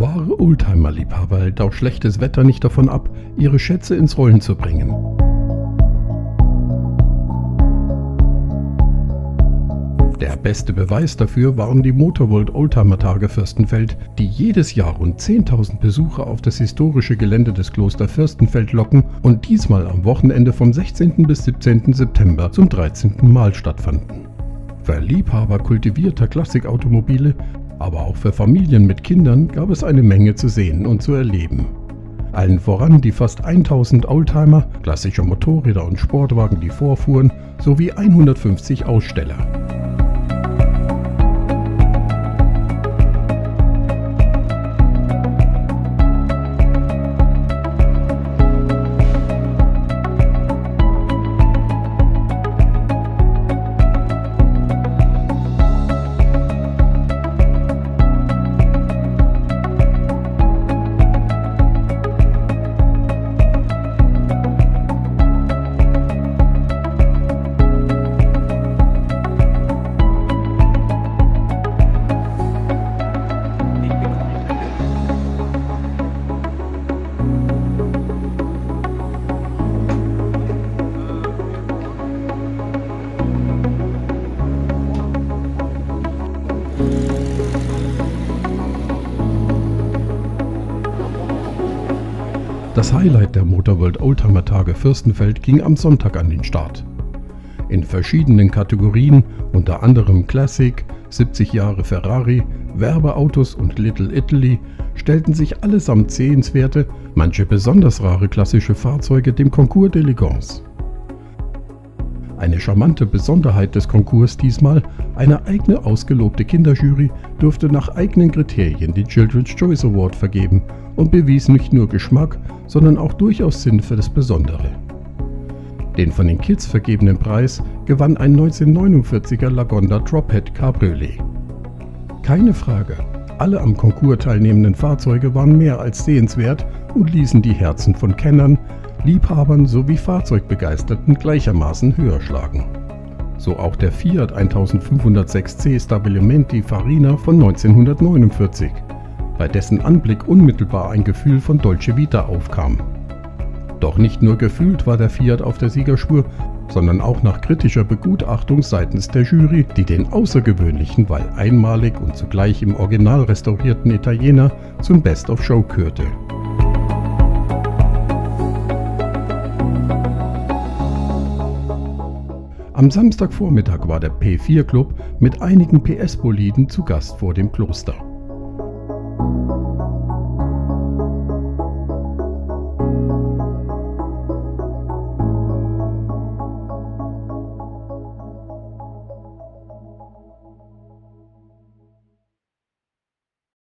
Wahre Oldtimer-Liebhaber hält auch schlechtes Wetter nicht davon ab, ihre Schätze ins Rollen zu bringen. Der beste Beweis dafür waren die Motorworld Oldtimer Tage Fürstenfeld, die jedes Jahr rund 10.000 Besucher auf das historische Gelände des Kloster Fürstenfeld locken und diesmal am Wochenende vom 16. bis 17. September zum 13. Mal stattfanden. Für Liebhaber kultivierter Klassikautomobile, aber auch für Familien mit Kindern gab es eine Menge zu sehen und zu erleben. Allen voran die fast 1000 Oldtimer, klassische Motorräder und Sportwagen, die vorfuhren, sowie 150 Aussteller. Das Highlight der Motorworld Oldtimer Tage Fürstenfeld ging am Sonntag an den Start. In verschiedenen Kategorien, unter anderem Classic, 70 Jahre Ferrari, Werbeautos und Little Italy, stellten sich allesamt sehenswerte, manche besonders rare klassische Fahrzeuge dem Concours d'Elegance. Eine charmante Besonderheit des Konkurs diesmal, eine eigene ausgelobte Kinderjury durfte nach eigenen Kriterien den Children's Choice Award vergeben und bewies nicht nur Geschmack, sondern auch durchaus Sinn für das Besondere. Den von den Kids vergebenen Preis gewann ein 1949er Lagonda Drophead Cabriolet. Keine Frage, alle am Konkurs teilnehmenden Fahrzeuge waren mehr als sehenswert und ließen die Herzen von Kennern, Liebhabern sowie Fahrzeugbegeisterten gleichermaßen höher schlagen. So auch der Fiat 1506c Stabilimenti Farina von 1949, bei dessen Anblick unmittelbar ein Gefühl von Dolce Vita aufkam. Doch nicht nur gefühlt war der Fiat auf der Siegerspur, sondern auch nach kritischer Begutachtung seitens der Jury, die den außergewöhnlichen, weil einmalig und zugleich im Original restaurierten Italiener zum Best of Show kürte. Am Samstagvormittag war der P4 Club mit einigen PS-Boliden zu Gast vor dem Kloster.